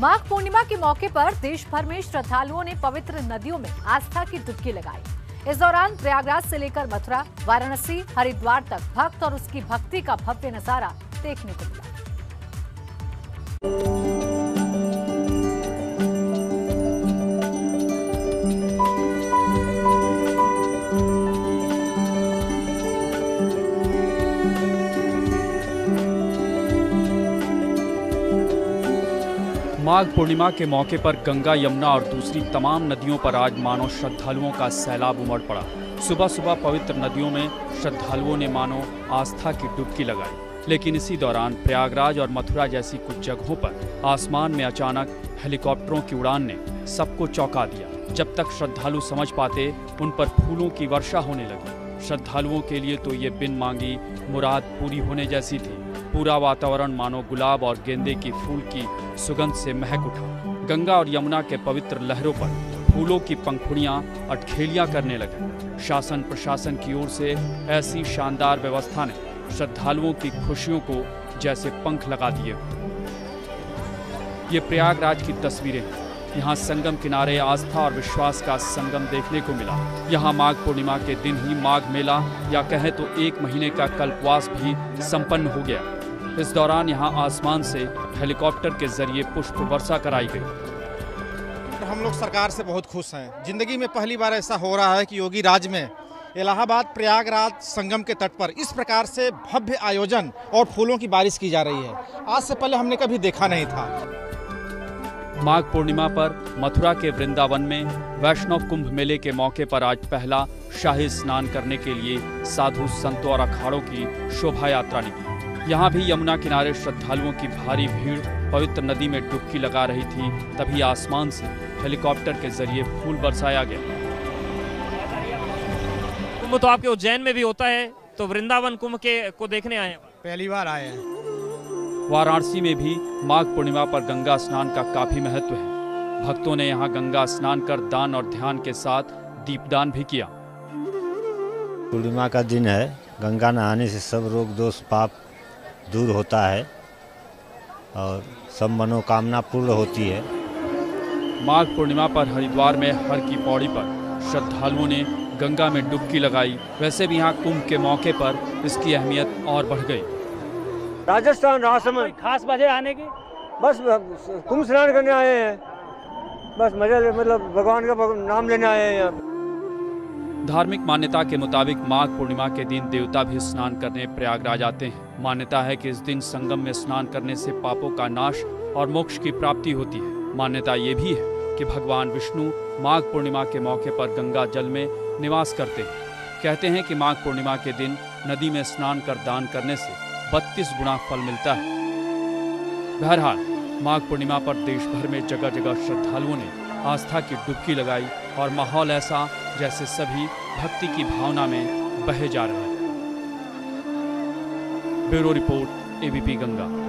माघ पूर्णिमा के मौके पर देश भर में श्रद्धालुओं ने पवित्र नदियों में आस्था की डुबकी लगाई। इस दौरान प्रयागराज से लेकर मथुरा, वाराणसी, हरिद्वार तक भक्त और उसकी भक्ति का भव्य नज़ारा देखने को मिला। माघ पूर्णिमा के मौके पर गंगा, यमुना और दूसरी तमाम नदियों पर आज मानो श्रद्धालुओं का सैलाब उमड़ पड़ा। सुबह सुबह पवित्र नदियों में श्रद्धालुओं ने मानो आस्था की डुबकी लगाई। लेकिन इसी दौरान प्रयागराज और मथुरा जैसी कुछ जगहों पर आसमान में अचानक हेलीकॉप्टरों की उड़ान ने सबको चौंका दिया। जब तक श्रद्धालु समझ पाते, उन पर फूलों की वर्षा होने लगी। श्रद्धालुओं के लिए तो ये बिन मांगी मुराद पूरी होने जैसी थी। पूरा वातावरण मानो गुलाब और गेंदे की फूल की सुगंध से महक उठा। गंगा और यमुना के पवित्र लहरों पर फूलों की पंखुड़ियाँ अटखेलियाँ करने लगे। शासन प्रशासन की ओर से ऐसी शानदार व्यवस्था ने श्रद्धालुओं की खुशियों को जैसे पंख लगा दिए। ये प्रयागराज की तस्वीरें हैं। यहाँ संगम किनारे आस्था और विश्वास का संगम देखने को मिला। यहाँ माघ पूर्णिमा के दिन ही माघ मेला या कहें तो एक महीने का कल्पवास भी संपन्न हो गया। इस दौरान यहाँ आसमान से हेलीकॉप्टर के ज़रिए पुष्प वर्षा कराई गई। हम लोग सरकार से बहुत खुश हैं। ज़िंदगी में पहली बार ऐसा हो रहा है कि योगी राज में इलाहाबाद प्रयागराज संगम के तट पर इस प्रकार से भव्य आयोजन और फूलों की बारिश की जा रही है। आज से पहले हमने कभी देखा नहीं था। माघ पूर्णिमा पर मथुरा के वृंदावन में वैष्णव कुंभ मेले के मौके पर आज पहला शाही स्नान करने के लिए साधु संतों और अखाड़ों की शोभा यात्रा निकली। यहाँ भी यमुना किनारे श्रद्धालुओं की भारी भीड़ पवित्र नदी में डुबकी लगा रही थी तभी आसमान से हेलीकॉप्टर के ज़रिए फूल बरसाया गया। कुंभ तो आपके उज्जैन में भी होता है तो वृंदावन कुंभ के को देखने आए पहली बार आए हैं। वाराणसी में भी माघ पूर्णिमा पर गंगा स्नान का काफ़ी महत्व है। भक्तों ने यहाँ गंगा स्नान कर दान और ध्यान के साथ दीपदान भी किया। पूर्णिमा का दिन है गंगा नहाने से सब रोग दोष पाप दूर होता है और सब मनोकामना पूर्ण होती है। माघ पूर्णिमा पर हरिद्वार में हर की पौड़ी पर श्रद्धालुओं ने गंगा में डुबकी लगाई। वैसे भी यहाँ कुंभ के मौके पर इसकी अहमियत और बढ़ गई। राजस्थान राजसमंद। खास वजह आने की? बस कुंभ स्नान करने आए हैं। बस मज़ा मतलब भगवान का नाम लेने आए हैं यहाँ। धार्मिक मान्यता के मुताबिक माघ पूर्णिमा के दिन देवता भी स्नान करने प्रयागराज आते हैं। मान्यता है कि इस दिन संगम में स्नान करने से पापों का नाश और मोक्ष की प्राप्ति होती है। मान्यता ये भी है कि भगवान विष्णु माघ पूर्णिमा के मौके पर गंगा जल में निवास करते हैं। कहते हैं कि माघ पूर्णिमा के दिन नदी में स्नान कर दान करने से बत्तीस गुना फल मिलता है। बहरहाल, माघ पूर्णिमा पर देश भर में जगह जगह श्रद्धालुओं ने आस्था की डुबकी लगाई और माहौल ऐसा जैसे सभी भक्ति की भावना में बहे जा रहे हैं। Bureau report ABP Ganga.